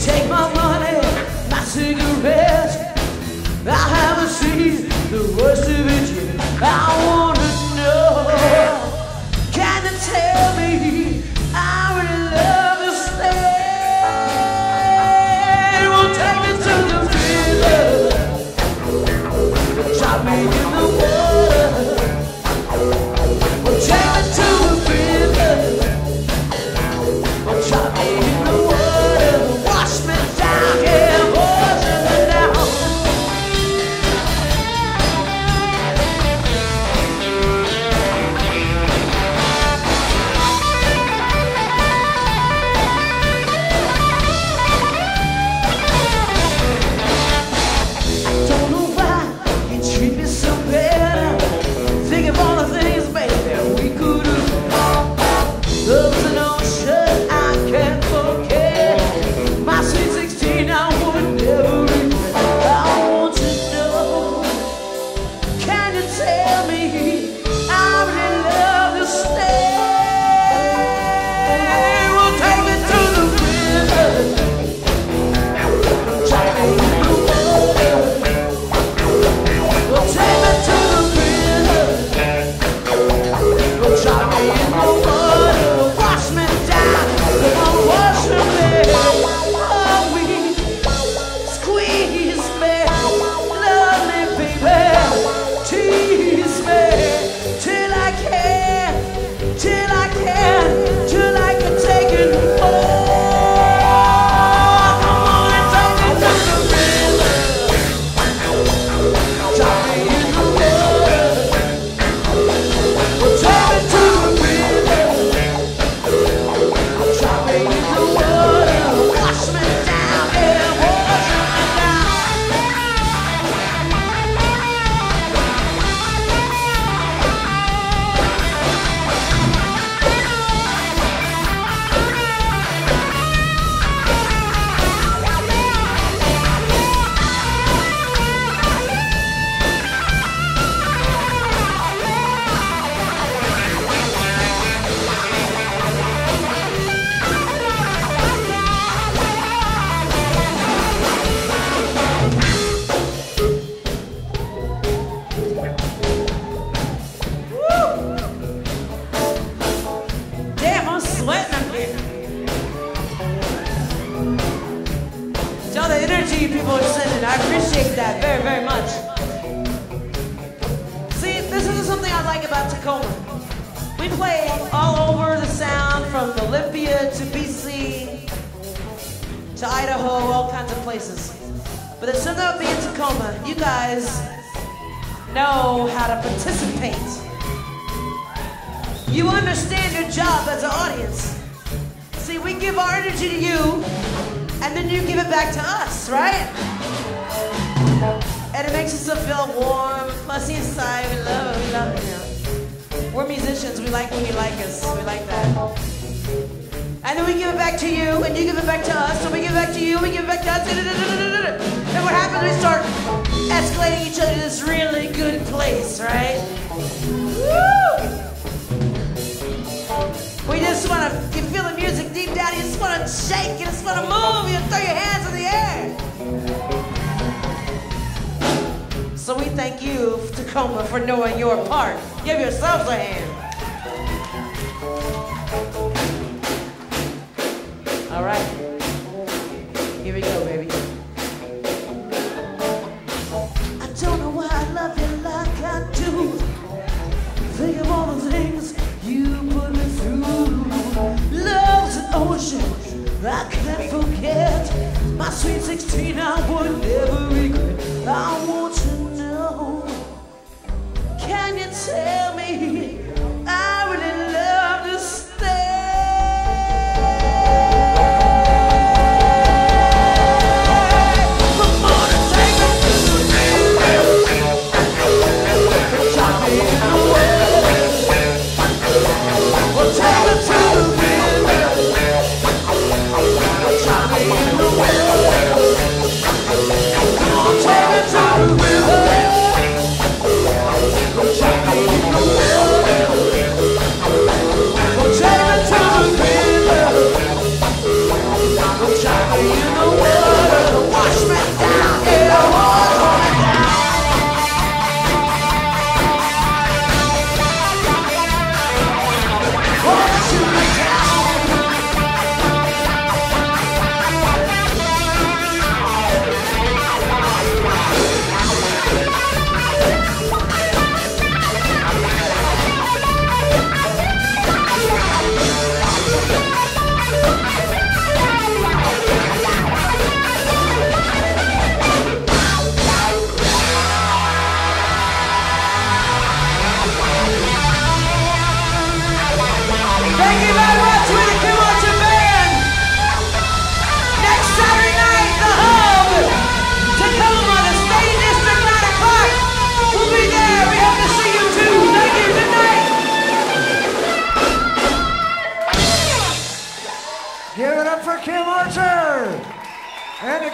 take my money, my cigarettes. I haven't seen the worst of it yet. I I appreciate that very, very much. See, this is something I like about Tacoma. We play all over the sound from Olympia to BC to Idaho, all kinds of places. But something about being Tacoma. You guys know how to participate. You understand your job as an audience. See, we give our energy to you, and then you give it back to us, right? And it makes us feel warm, fuzzy inside. We love it, we love it. You. We're musicians. We like when you like us. We like that. And then we give it back to you, and you give it back to us, and we give it back to you, we give it back to us. And what happens? We start escalating each other to this really good place, right? Woo! We just want to, you feel the music deep down, you just want to shake, you just want to move, throw your hands in the air. So we thank you, Tacoma, for knowing your part. Give yourselves a hand. All right. Here we go, baby. I don't know why I love you like I do. Think of all the things you put me through. Love's an ocean I can't forget. My sweet 16, I would never regret. I want And